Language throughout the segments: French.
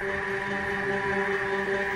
Música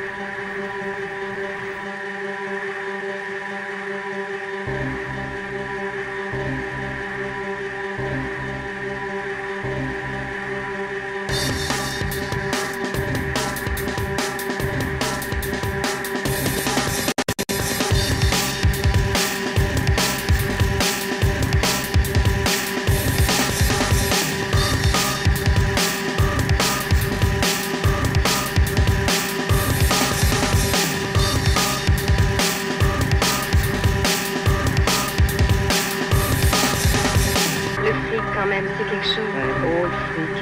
Le fric, quand même, c'est quelque chose. Oh, le fric.